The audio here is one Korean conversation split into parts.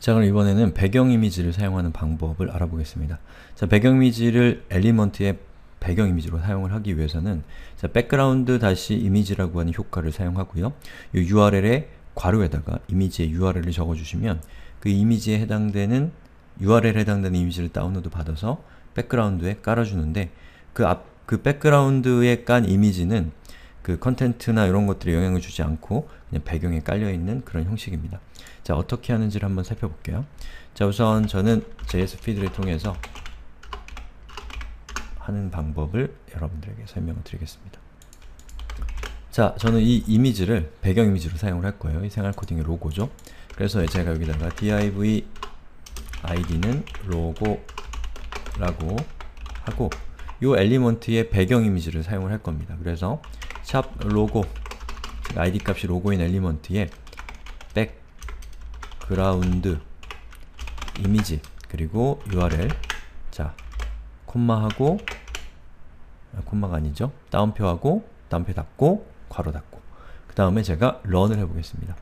자 그럼 이번에는 배경 이미지를 사용하는 방법을 알아보겠습니다. 자 배경 이미지를 element의 배경 이미지로 사용을 하기 위해서는 자 background 다시 image라고 하는 효과를 사용하고요. 이 URL에 괄호에다가 이미지의 URL을 적어주시면 그 이미지에 해당되는 URL에 해당되는 이미지를 다운로드 받아서 백그라운드에 깔아주는데 그 앞, 그 백그라운드에 깐 이미지는 그 content나 이런 것들에 영향을 주지 않고 그냥 배경에 깔려있는 그런 형식입니다. 자, 어떻게 하는지를 한번 살펴볼게요. 자, 우선 저는 JS 피드를 통해서 하는 방법을 여러분들에게 설명을 드리겠습니다. 자, 저는 이 이미지를 배경 이미지로 사용을 할 거예요. 이 생활 코딩의 로고죠. 그래서 제가 여기다가 div id는 로고라고 하고 이 엘리먼트의 배경 이미지를 사용을 할 겁니다. 그래서 샵 로고 id 값이 로고인 element에 background image 그리고 url 자 콤마하고 아, 콤마가 아니죠. 따옴표하고 따옴표 닫고 괄호 닫고 그 다음에 제가 run을 해보겠습니다.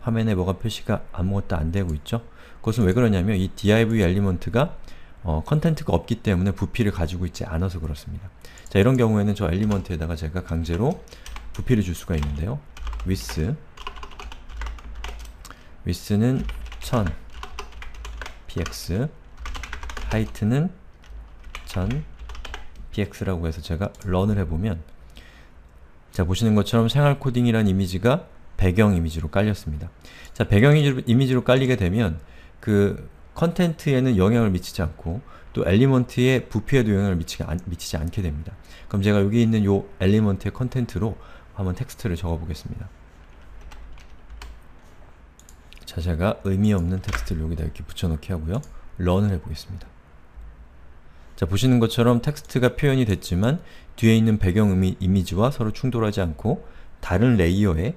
화면에 뭐가 표시가 아무것도 안 되고 있죠? 그것은 왜 그러냐면 이 div element가 어, content가 없기 때문에 부피를 가지고 있지 않아서 그렇습니다. 자 이런 경우에는 저 엘리먼트에다가 제가 강제로 부피를 줄 수가 있는데요. width width는 1000 px height는 1000 px라고 해서 제가 런을 해보면 자 보시는 것처럼 생활 코딩이란 이미지가 배경 이미지로 깔렸습니다. 자 배경 이미지로 깔리게 되면 그 컨텐트에는 영향을 미치지 않고 또 element의 부피에도 영향을 미치지, 않, 미치지 않게 됩니다. 그럼 제가 여기 있는 요 element의 content로 한번 텍스트를 적어 보겠습니다. 자, 제가 의미 없는 텍스트를 여기다 이렇게 붙여넣기 하고요. run을 해보겠습니다. 자, 보시는 것처럼 텍스트가 표현이 됐지만 뒤에 있는 배경 이미, 이미지와 서로 충돌하지 않고 다른 레이어에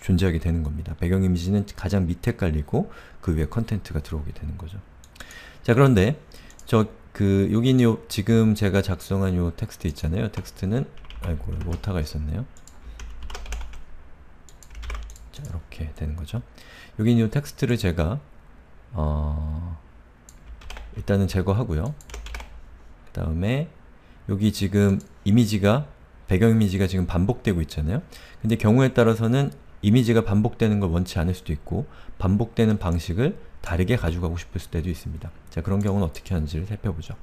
존재하게 되는 겁니다. 배경 이미지는 가장 밑에 깔리고 그 위에 content가 들어오게 되는 거죠. 자, 그런데 저 그 여기 요 지금 제가 작성한 요 텍스트 있잖아요. 텍스트는 아이고 오타가 있었네요. 자, 이렇게 되는 거죠. 여기 요 텍스트를 제가 어 일단은 제거하고요. 그 다음에 여기 지금 이미지가 배경 이미지가 지금 반복되고 있잖아요. 근데 경우에 따라서는 이미지가 반복되는 걸 원치 않을 수도 있고 반복되는 방식을 다르게 가져가고 싶을 때도 있습니다. 자 그런 경우는 어떻게 하는지를 살펴보죠.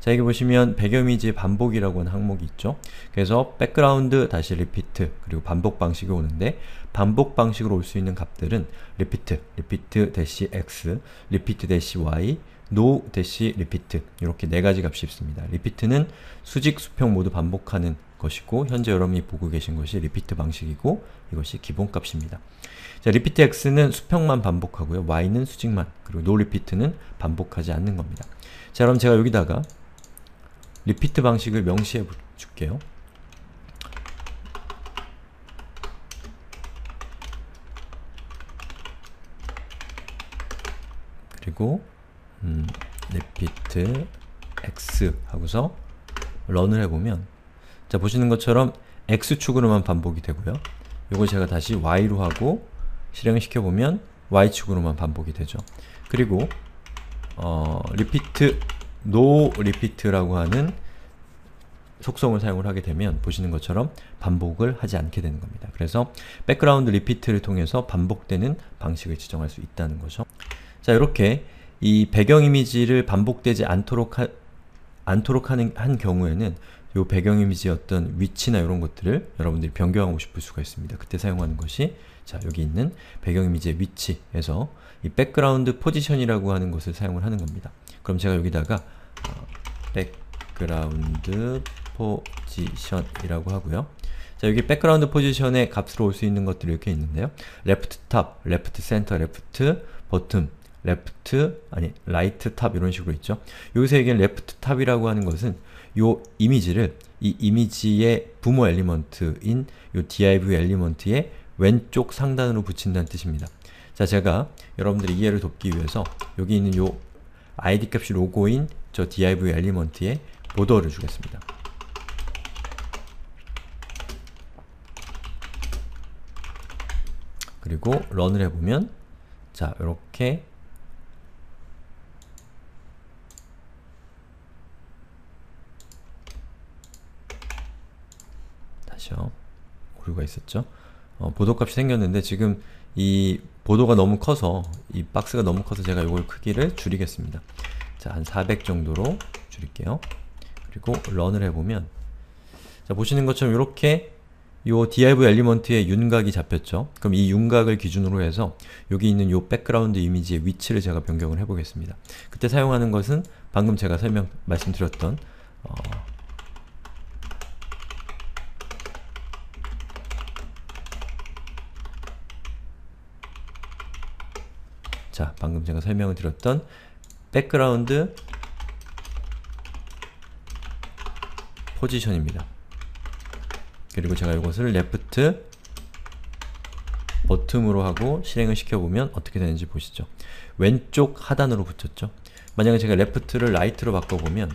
자 여기 보시면 배경 이미지의 반복이라고 하는 항목이 있죠. 그래서 background 다시 repeat 그리고 반복 방식이 오는데 반복 방식으로 올 수 있는 값들은 repeat, repeat 대시 x, repeat 대시 y, no 대시 repeat 이렇게 네 가지 값이 있습니다. repeat는 수직, 수평 모두 반복하는 것이고 현재 여러분이 보고 계신 것이 repeat 방식이고 이것이 기본값입니다. 자, repeat x는 수평만 반복하고요. y는 수직만 그리고 no 리피트는 반복하지 않는 겁니다. 자, 그럼 제가 여기다가 repeat 방식을 명시해 줄게요. 그리고 음, repeat x 하고서 런을 해보면 자 보시는 것처럼 x축으로만 반복이 되고요. 이걸 제가 다시 y로 하고 실행시켜보면 y축으로만 반복이 되죠. 그리고 어, repeat no repeat라고 하는 속성을 사용을 하게 되면 보시는 것처럼 반복을 하지 않게 되는 겁니다. 그래서 background repeat를 통해서 반복되는 방식을 지정할 수 있다는 거죠. 자 이렇게 이 배경 이미지를 반복되지 않도록 하, 않도록 하는 한 경우에는 이 배경 이미지의 어떤 위치나 이런 것들을 여러분들이 변경하고 싶을 수가 있습니다. 그때 사용하는 것이 자 여기 있는 배경 이미지의 위치에서 이 background position이라고 하는 것을 사용을 하는 겁니다. 그럼 제가 여기다가 어, background position이라고 하고요. 자 여기 background position의 값으로 올 수 있는 것들이 이렇게 있는데요. left top, left center, left bottom, left, 아니 right top 이런 식으로 있죠. 여기서 얘기하는 left top이라고 하는 것은 요 이미지를 이 이미지의 부모 element인 요 div element의 왼쪽 상단으로 붙인다는 뜻입니다. 자, 제가 여러분들의 이해를 돕기 위해서 여기 있는 요 id 값이 로고인 저 div element에 border를 주겠습니다. 그리고 런을 해보면 자, 이렇게 부류가 있었죠. 어, 보도값이 생겼는데 지금 이 보도가 너무 커서 이 박스가 너무 커서 제가 이걸 크기를 줄이겠습니다. 자, 한 400 정도로 줄일게요. 그리고 런을 해보면 자, 보시는 것처럼 이렇게 요 div element의 윤곽이 잡혔죠. 그럼 이 윤곽을 기준으로 해서 여기 있는 요 background image의 위치를 제가 변경을 해보겠습니다. 그때 사용하는 것은 방금 제가 설명 말씀드렸던 어, 자, 방금 제가 설명을 드렸던 background 포지션입니다. 그리고 제가 이것을 left 버튼으로 하고 실행을 시켜보면 어떻게 되는지 보시죠. 왼쪽 하단으로 붙였죠. 만약에 제가 left를 right로 바꿔보면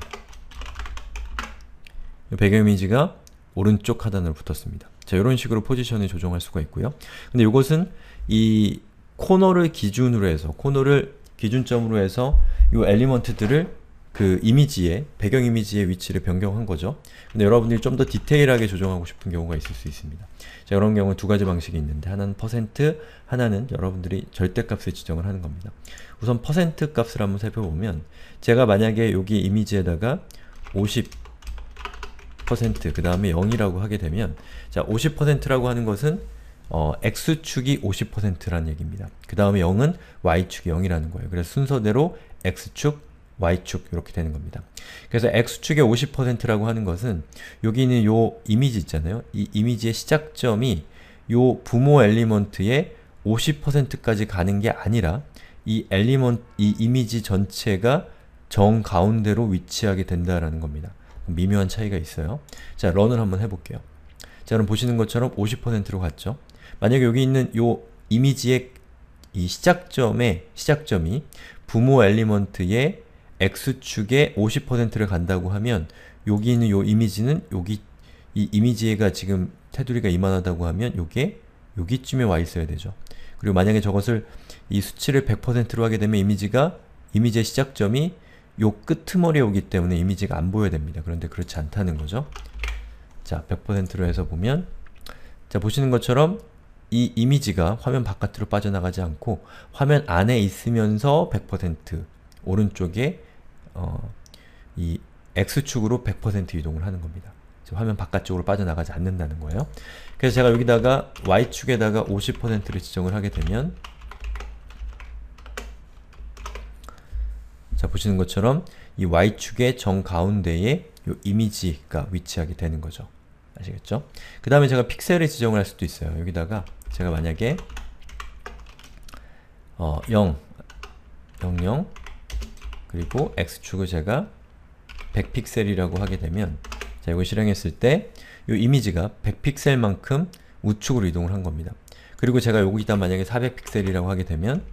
이 배경 이미지가 오른쪽 하단으로 붙었습니다. 자, 이런 식으로 포지션을 조정할 수가 있고요. 근데 이것은 이 코너를 기준으로 해서, 코너를 기준점으로 해서 이 엘리먼트들을 그 이미지의, 배경 이미지의 위치를 변경한 거죠. 근데 여러분들이 좀 더 디테일하게 조정하고 싶은 경우가 있을 수 있습니다. 자, 이런 경우는 두 가지 방식이 있는데 하나는 퍼센트, 하나는 여러분들이 절대값을 지정을 하는 겁니다. 우선 퍼센트 값을 한번 살펴보면 제가 만약에 여기 이미지에다가 50%그 다음에 0이라고 하게 되면 자 50%라고 하는 것은 어, x축이 50%라는 얘기입니다. 그 다음에 0은 y축이 0이라는 거예요. 그래서 순서대로 x축, y축 이렇게 되는 겁니다. 그래서 x축의 50%라고 하는 것은 여기 있는 요 이미지 있잖아요. 이 이미지의 시작점이 요 부모 element의 50%까지 가는 게 아니라 이 element, 이 이미지 전체가 정 가운데로 위치하게 된다라는 겁니다. 미묘한 차이가 있어요. 자, run을 한번 해볼게요. 자, 그럼 보시는 것처럼 50%로 갔죠. 만약에 여기 있는 요 이미지의 이 시작점의 시작점이 부모 엘리먼트의 x축의 50%를 간다고 하면 여기 있는 요 이미지는 여기 이 이미지가 지금 테두리가 이만하다고 하면 요게 여기쯤에 와 있어야 되죠. 그리고 만약에 저것을 이 수치를 100%로 하게 되면 이미지가 이미지의 시작점이 요 끄트머리에 오기 때문에 이미지가 안 보여야 됩니다. 그런데 그렇지 않다는 거죠. 자, 100%로 해서 보면 자, 보시는 것처럼 이 이미지가 화면 바깥으로 빠져나가지 않고 화면 안에 있으면서 100% 오른쪽에 어, 이 X축으로 100% 이동을 하는 겁니다. 화면 바깥쪽으로 빠져나가지 않는다는 거예요. 그래서 제가 여기다가 Y축에다가 50%를 지정을 하게 되면 자 보시는 것처럼 이 Y축의 정가운데에 이 이미지가 위치하게 되는 거죠. 아시겠죠? 그 다음에 제가 픽셀을 지정을 할 수도 있어요. 여기다가 제가 만약에 어, 0, 0, 0 그리고 X축을 제가 100픽셀이라고 하게 되면 자 이걸 실행했을 때 이 이미지가 100픽셀만큼 우측으로 이동을 한 겁니다. 그리고 제가 여기다 만약에 400픽셀이라고 하게 되면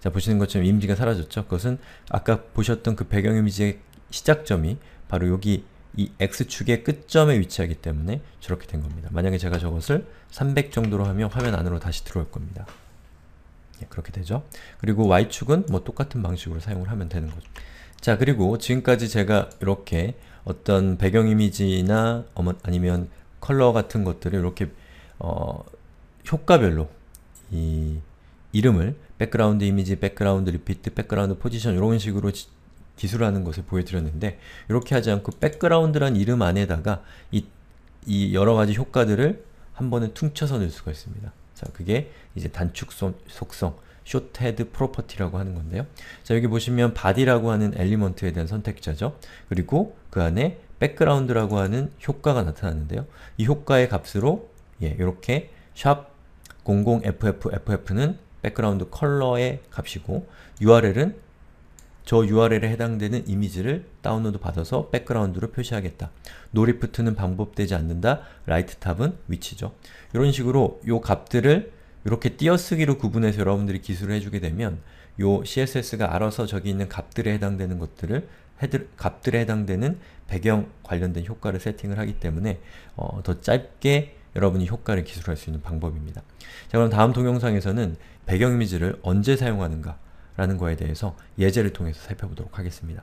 자 보시는 것처럼 이미지가 사라졌죠? 그것은 아까 보셨던 그 배경 이미지의 시작점이 바로 여기 이 X축의 끝점에 위치하기 때문에 저렇게 된 겁니다. 만약에 제가 저것을 300 정도로 하면 화면 안으로 다시 들어올 겁니다. 예, 그렇게 되죠. 그리고 Y축은 뭐 똑같은 방식으로 사용을 하면 되는 거죠. 자 그리고 지금까지 제가 이렇게 어떤 배경 이미지나 아니면 컬러 같은 것들을 이렇게 어, 효과별로 이 이름을 background image, background repeat, background position 이런 식으로 지, 기술하는 것을 보여드렸는데 이렇게 하지 않고 background란 이름 안에다가 이, 이 여러가지 효과들을 한 번에 퉁쳐서 넣을 수가 있습니다. 자, 그게 이제 단축 속성, shorthand property라고 하는 건데요. 자, 여기 보시면 body라고 하는 element에 대한 선택자죠. 그리고 그 안에 background라고 하는 효과가 나타나는데요. 이 효과의 값으로 예, 이렇게 샵 00FFFF는 background color의 값이고 URL은 저 URL에 해당되는 이미지를 다운로드 받아서 background로 표시하겠다. no-repeat는 반복되지 않는다. right top은 위치죠. 이런 식으로 요 값들을 이렇게 띄어쓰기로 구분해서 여러분들이 기술을 해주게 되면 요 CSS가 알아서 저기 있는 값들에 해당되는 것들을 헤드, 값들에 해당되는 배경 관련된 효과를 세팅을 하기 때문에 어, 더 짧게 여러분이 효과를 기술할 수 있는 방법입니다. 자 그럼 다음 동영상에서는 배경 이미지를 언제 사용하는가 라는 거에 대해서 예제를 통해서 살펴보도록 하겠습니다.